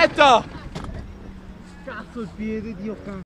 Aspetta! Cazzo il piede, Dio cazzo.